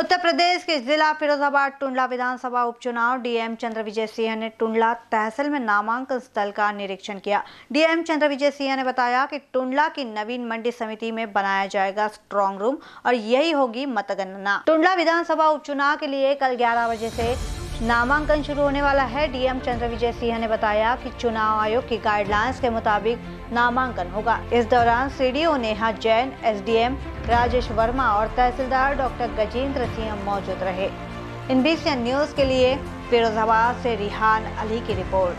उत्तर प्रदेश के जिला फिरोजाबाद टुंडला विधानसभा उपचुनाव, डीएम चंद्र विजय सिंह ने टुंडला तहसील में नामांकन स्थल का निरीक्षण किया। डीएम चंद्र विजय सिंह ने बताया कि टुंडला की नवीन मंडी समिति में बनाया जाएगा स्ट्रांग रूम और यही होगी मतगणना। टुंडला विधानसभा उपचुनाव के लिए कल 11 बजे से नामांकन शुरू होने वाला है। डीएम चंद्र विजय सिंह ने बताया कि चुनाव आयोग की गाइडलाइंस के मुताबिक नामांकन होगा। इस दौरान सीडीओ नेहा जैन, एसडीएम राजेश वर्मा और तहसीलदार डॉक्टर गजेंद्र सिंह मौजूद रहे। इन न्यूज़ के लिए फिरोजाबाद से रिहान अली की रिपोर्ट।